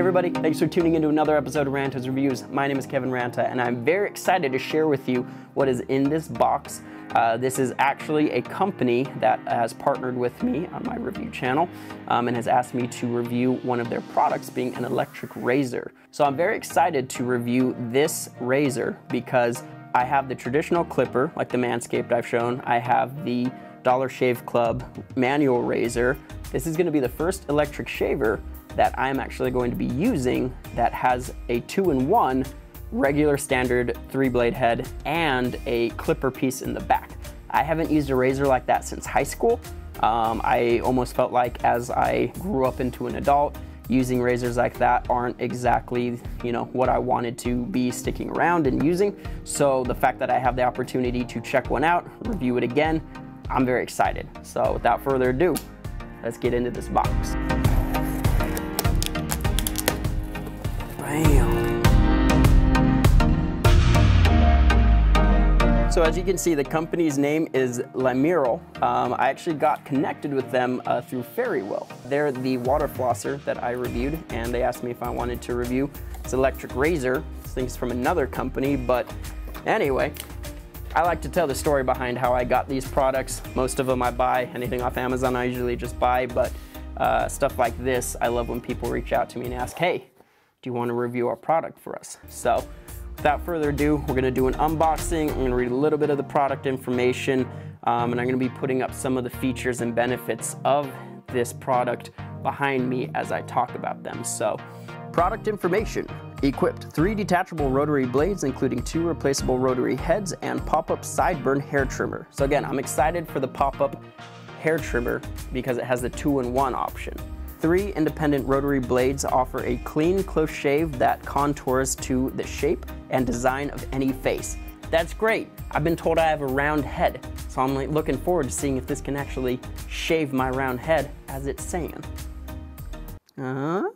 everybody, thanks for tuning into another episode of Ranta's Reviews. My name is Kevin Ranta and I'm very excited to share with you what is in this box. Uh, this is actually a company that has partnered with me on my review channel um, and has asked me to review one of their products being an electric razor. So I'm very excited to review this razor because I have the traditional clipper like the Manscaped I've shown. I have the Dollar Shave Club manual razor. This is gonna be the first electric shaver that I'm actually going to be using that has a two-in-one regular standard three blade head and a clipper piece in the back. I haven't used a razor like that since high school. Um, I almost felt like as I grew up into an adult, using razors like that aren't exactly, you know, what I wanted to be sticking around and using. So the fact that I have the opportunity to check one out, review it again, I'm very excited. So without further ado, let's get into this box. Bam. So as you can see, the company's name is Limural. Um, I actually got connected with them uh, through Fairywill. They're the water flosser that I reviewed, and they asked me if I wanted to review this electric razor. This thing's from another company, but anyway, I like to tell the story behind how I got these products. Most of them I buy, anything off Amazon I usually just buy, but uh, stuff like this, I love when people reach out to me and ask, hey, do you want to review our product for us? So without further ado, we're going to do an unboxing. I'm going to read a little bit of the product information um, and I'm going to be putting up some of the features and benefits of this product behind me as I talk about them. So product information. Equipped three detachable rotary blades, including two replaceable rotary heads and pop-up sideburn hair trimmer. So again, I'm excited for the pop-up hair trimmer because it has the two-in-one option. Three independent rotary blades offer a clean, close shave that contours to the shape and design of any face. That's great. I've been told I have a round head, so I'm looking forward to seeing if this can actually shave my round head as it's saying. Uh-huh.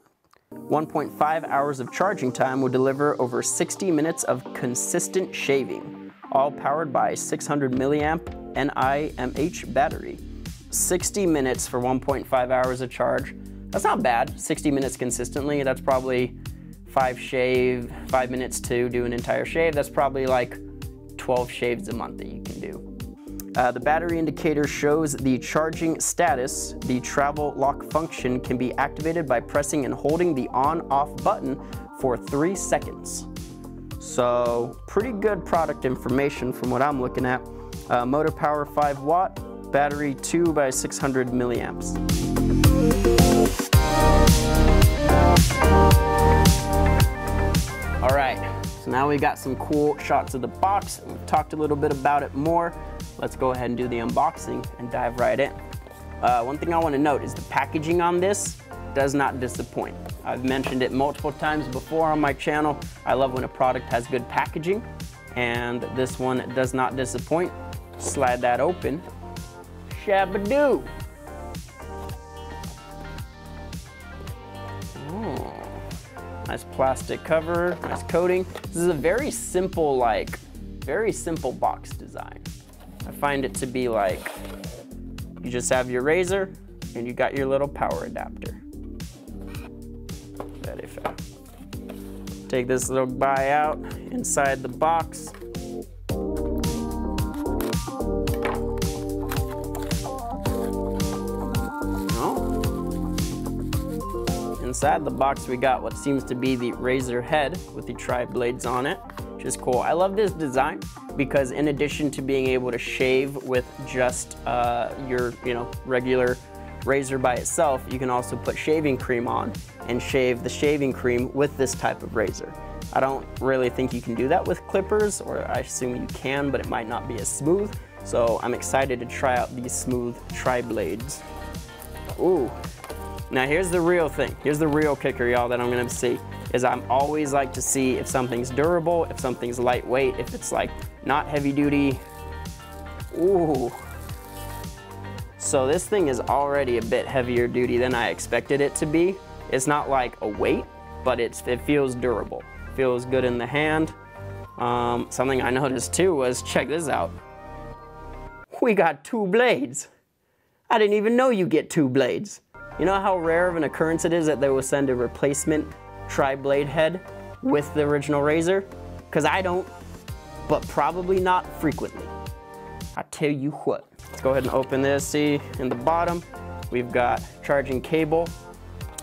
1.5 hours of charging time will deliver over 60 minutes of consistent shaving, all powered by 600 milliamp NIMH battery. 60 minutes for 1.5 hours of charge. That's not bad, 60 minutes consistently. That's probably five shave, five minutes to do an entire shave. That's probably like 12 shaves a month that you can do. Uh, the battery indicator shows the charging status. The travel lock function can be activated by pressing and holding the on-off button for three seconds. So pretty good product information from what I'm looking at. Uh, motor power 5 watt, battery 2 by 600 milliamps. All right, so now we got some cool shots of the box. We've talked a little bit about it more. Let's go ahead and do the unboxing and dive right in. Uh, one thing I wanna note is the packaging on this does not disappoint. I've mentioned it multiple times before on my channel. I love when a product has good packaging and this one does not disappoint. Slide that open. Shabadoo. Nice plastic cover, nice coating. This is a very simple, like, very simple box design. I find it to be like, you just have your razor and you got your little power adapter. Very fair. Take this little guy out inside the box. Inside the box we got what seems to be the razor head with the tri-blades on it, which is cool. I love this design because in addition to being able to shave with just uh, your you know regular razor by itself, you can also put shaving cream on and shave the shaving cream with this type of razor. I don't really think you can do that with clippers, or I assume you can, but it might not be as smooth. So I'm excited to try out these smooth tri-blades. Ooh, now here's the real thing. Here's the real kicker, y'all, that I'm gonna see, is I'm always like to see if something's durable, if something's lightweight, if it's like not heavy duty. Ooh. So this thing is already a bit heavier duty than I expected it to be. It's not like a weight, but it's, it feels durable. Feels good in the hand. Um, something I noticed too was, check this out. We got two blades. I didn't even know you get two blades. You know how rare of an occurrence it is that they will send a replacement tri-blade head with the original razor? Because I don't, but probably not frequently. I tell you what. Let's go ahead and open this. See, in the bottom, we've got charging cable.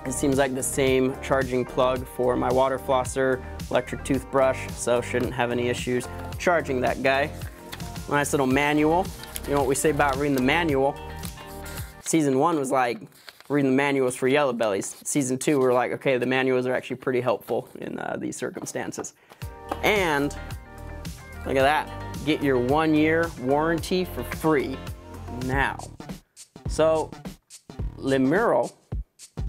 It seems like the same charging plug for my water flosser, electric toothbrush, so shouldn't have any issues charging that guy. Nice little manual. You know what we say about reading the manual? Season one was like reading the manuals for yellow bellies. Season two, we're like, okay, the manuals are actually pretty helpful in uh, these circumstances. And look at that, get your one year warranty for free now. So Limural,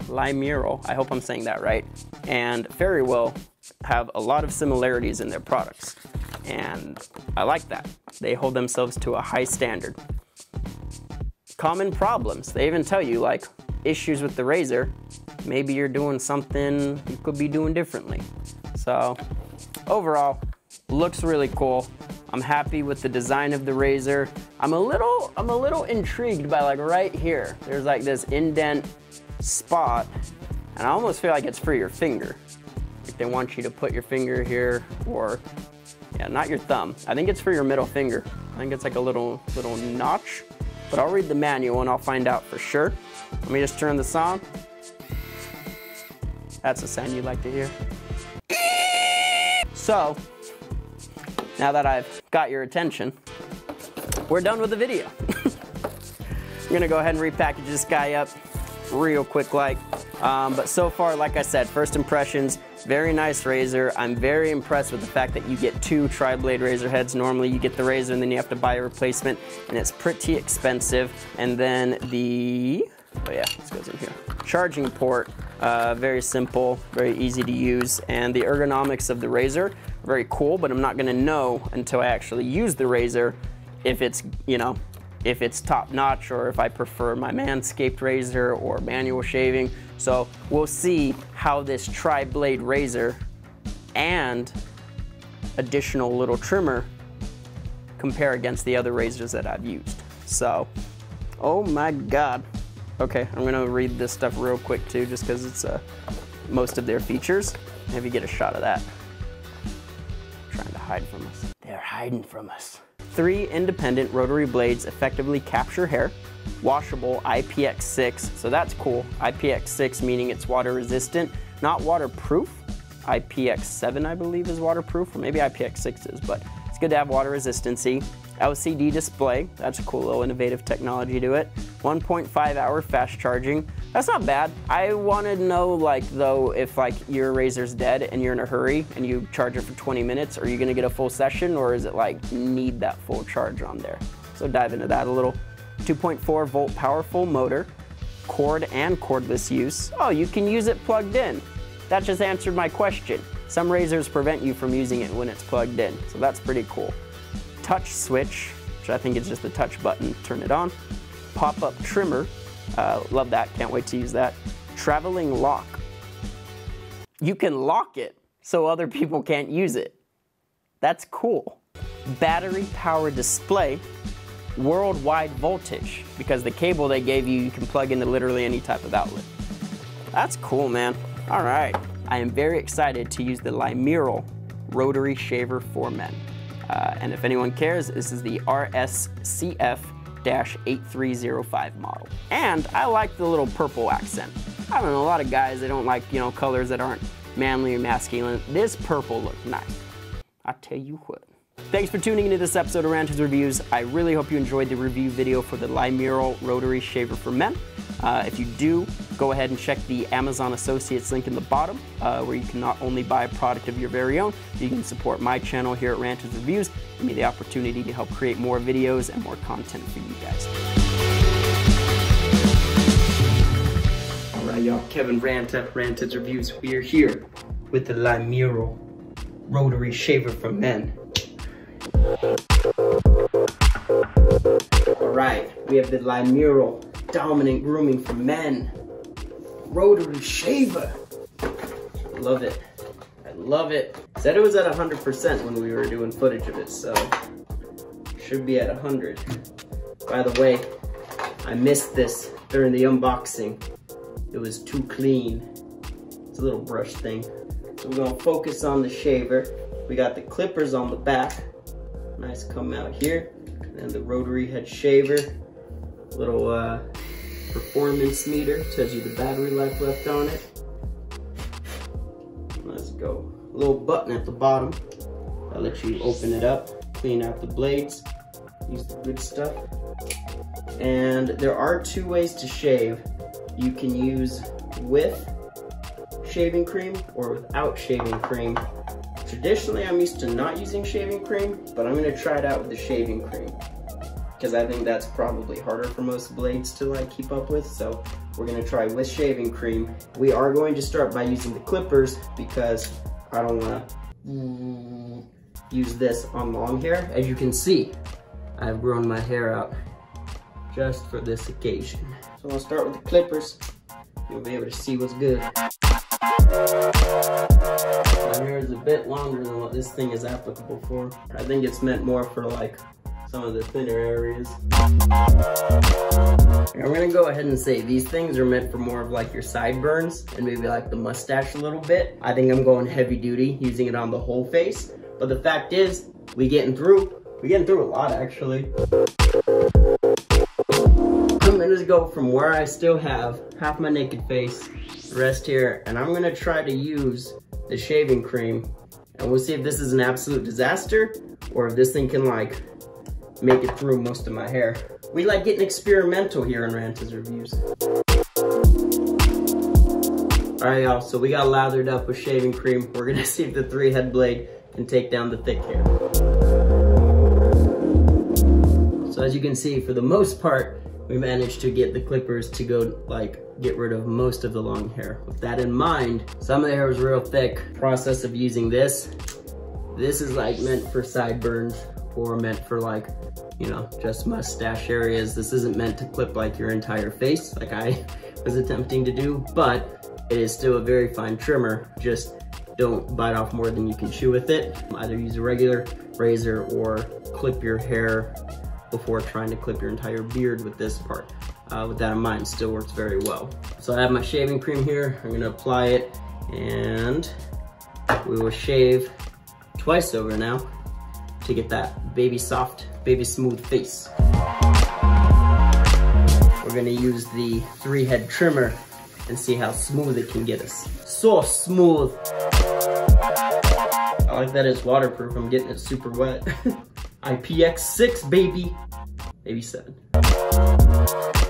Limural, I hope I'm saying that right, and Fairywill have a lot of similarities in their products. And I like that. They hold themselves to a high standard. Common problems. They even tell you like issues with the razor. Maybe you're doing something you could be doing differently. So overall, looks really cool. I'm happy with the design of the razor. I'm a little, I'm a little intrigued by like right here. There's like this indent spot and I almost feel like it's for your finger. Like they want you to put your finger here or yeah, not your thumb. I think it's for your middle finger. I think it's like a little, little notch, but I'll read the manual and I'll find out for sure. Let me just turn this on. That's the sound you'd like to hear. So, now that I've got your attention, we're done with the video. I'm gonna go ahead and repackage this guy up real quick like. Um, but so far, like I said, first impressions, very nice razor. I'm very impressed with the fact that you get two tri-blade razor heads. Normally you get the razor and then you have to buy a replacement and it's pretty expensive. And then the, oh yeah, this goes in here. Charging port, uh, very simple, very easy to use. And the ergonomics of the razor, very cool, but I'm not gonna know until I actually use the razor if it's, you know, if it's top notch or if I prefer my manscaped razor or manual shaving. So we'll see how this tri-blade razor and additional little trimmer compare against the other razors that I've used. So, oh my God. Okay, I'm gonna read this stuff real quick too, just because it's uh, most of their features. Maybe get a shot of that. Trying to hide from us. They're hiding from us. Three independent rotary blades effectively capture hair. Washable IPX6, so that's cool. IPX6 meaning it's water resistant, not waterproof. IPX7 I believe is waterproof, or maybe IPX6 is, but it's good to have water resistancy. LCD display, that's a cool little innovative technology to it. 1.5 hour fast charging, that's not bad. I want to know like though if like your razor's dead and you're in a hurry and you charge it for 20 minutes, are you gonna get a full session or is it like need that full charge on there? So dive into that a little. 2.4 volt powerful motor, cord and cordless use. Oh, you can use it plugged in. That just answered my question. Some razors prevent you from using it when it's plugged in, so that's pretty cool. Touch switch, which I think is just a touch button, turn it on. Pop-up trimmer, uh, love that, can't wait to use that. Traveling lock. You can lock it so other people can't use it. That's cool. Battery power display, worldwide voltage, because the cable they gave you, you can plug into literally any type of outlet. That's cool, man. All right. I am very excited to use the Limural rotary shaver for men. Uh, and if anyone cares, this is the RSCF 8305 model. And I like the little purple accent. I don't know, a lot of guys, they don't like, you know, colors that aren't manly or masculine. This purple looks nice. I tell you what. Thanks for tuning into this episode of Ranta's Reviews. I really hope you enjoyed the review video for the Limural Rotary Shaver for Men. Uh, if you do, go ahead and check the Amazon Associates link in the bottom, uh, where you can not only buy a product of your very own, you can support my channel here at Ranta's Reviews, give me the opportunity to help create more videos and more content for you guys. All right, y'all, Kevin Ranta, Ranta's Reviews. We are here with the Limural Rotary Shaver for Men. All right, we have the Limural Dominant Grooming for Men Rotary Shaver. Love it. I love it. Said it was at 100% when we were doing footage of it, so should be at 100. By the way, I missed this during the unboxing. It was too clean. It's a little brush thing. So we're gonna focus on the shaver. We got the clippers on the back. Nice come out here. And the rotary head shaver. Little uh, performance meter, tells you the battery life left on it. Let's go. A little button at the bottom. I'll let you open it up, clean out the blades, use the good stuff. And there are two ways to shave. You can use with shaving cream or without shaving cream. Traditionally, I'm used to not using shaving cream, but I'm gonna try it out with the shaving cream because I think that's probably harder for most blades to like keep up with. So we're gonna try with shaving cream. We are going to start by using the clippers because I don't wanna use this on long hair. As you can see, I've grown my hair out just for this occasion. So I'll start with the clippers. You'll be able to see what's good. Bit longer than what this thing is applicable for. I think it's meant more for like some of the thinner areas. I'm gonna go ahead and say these things are meant for more of like your sideburns and maybe like the mustache a little bit. I think I'm going heavy duty, using it on the whole face. But the fact is, we getting through. We getting through a lot actually. I'm gonna go from where I still have half my naked face, rest here, and I'm gonna try to use the shaving cream and we'll see if this is an absolute disaster or if this thing can like make it through most of my hair. We like getting experimental here in Ranta's Reviews. All right, y'all, so we got lathered up with shaving cream. We're gonna see if the three head blade can take down the thick hair. So as you can see, for the most part, we managed to get the clippers to go like get rid of most of the long hair. With that in mind, some of the hair was real thick. Process of using this, this is like meant for sideburns or meant for like, you know, just mustache areas. This isn't meant to clip like your entire face like I was attempting to do, but it is still a very fine trimmer. Just don't bite off more than you can chew with it. Either use a regular razor or clip your hair before trying to clip your entire beard with this part. Uh, with that in mind, still works very well. So I have my shaving cream here. I'm gonna apply it and we will shave twice over now to get that baby soft, baby smooth face. We're gonna use the three head trimmer and see how smooth it can get us. So smooth. I like that it's waterproof. I'm getting it super wet. IPX6, baby. Maybe 7.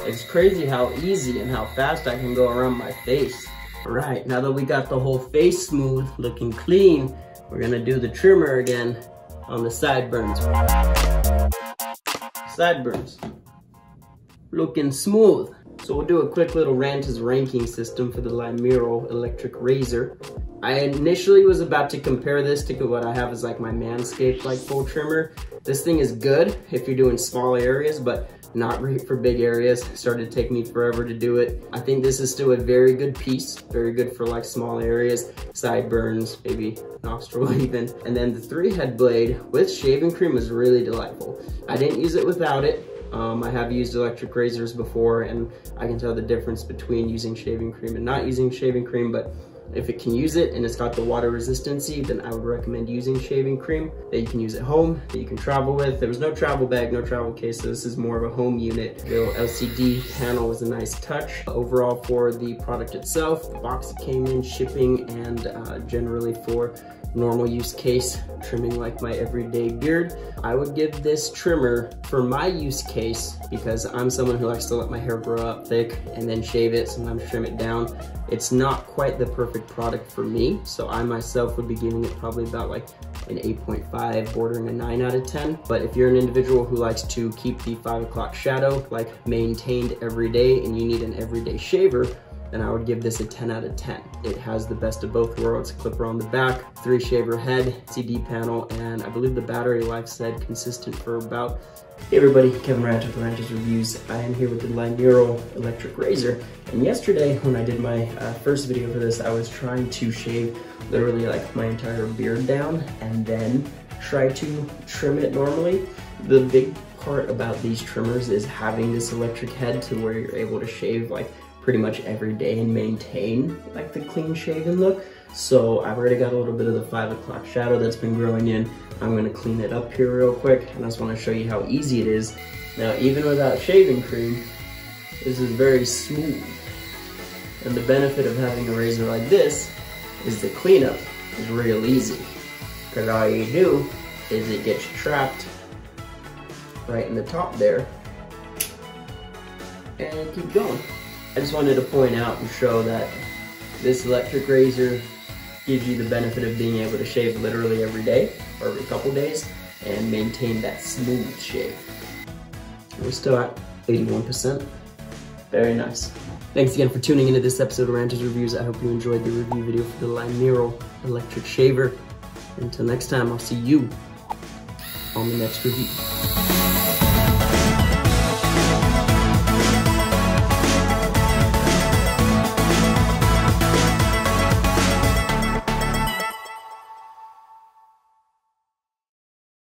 It's crazy how easy and how fast I can go around my face. All right, now that we got the whole face smooth, looking clean, we're gonna do the trimmer again on the sideburns. Sideburns. Looking smooth. So we'll do a quick little Ranta's ranking system for the Limural electric razor. I initially was about to compare this to what I have as like my Manscaped like full trimmer. This thing is good if you're doing small areas, but not great for big areas. Started to take me forever to do it. I think this is still a very good piece, very good for like small areas, sideburns, maybe nostril even. And then the three head blade with shaving cream was really delightful. I didn't use it without it. Um, I have used electric razors before and I can tell the difference between using shaving cream and not using shaving cream, but if it can use it and it's got the water resistancy, then I would recommend using shaving cream that you can use at home, that you can travel with. There was no travel bag, no travel case, so this is more of a home unit. The LCD panel was a nice touch. Overall for the product itself, the box it came in, shipping, and uh, generally for normal use case, trimming like my everyday beard. I would give this trimmer for my use case because I'm someone who likes to let my hair grow up thick and then shave it, sometimes trim it down. It's not quite the perfect product for me, so I myself would be giving it probably about like an 8.5, bordering a 9 out of 10. But if you're an individual who likes to keep the 5 o'clock shadow like maintained every day and you need an everyday shaver, then I would give this a 10 out of 10. It has the best of both worlds, clipper on the back, three shaver head, CD panel, and I believe the battery life said consistent for about Hey everybody, Kevin Ranta with Ranta's Reviews. I am here with the Limural electric razor. And yesterday, when I did my uh, first video for this, I was trying to shave literally like my entire beard down and then try to trim it normally. The big part about these trimmers is having this electric head to where you're able to shave like pretty much every day and maintain like the clean shaven look. So I've already got a little bit of the five o'clock shadow that's been growing in. I'm gonna clean it up here real quick and I just wanna show you how easy it is. Now, even without shaving cream, this is very smooth. And the benefit of having a razor like this is the cleanup is real easy. Because all you do is it gets trapped right in the top there and keep going. I just wanted to point out and show that this electric razor gives you the benefit of being able to shave literally every day or every couple days and maintain that smooth shave. We're still at 81%. Very nice. Thanks again for tuning into this episode of Rantas Reviews. I hope you enjoyed the review video for the Limural electric shaver. Until next time, I'll see you on the next review.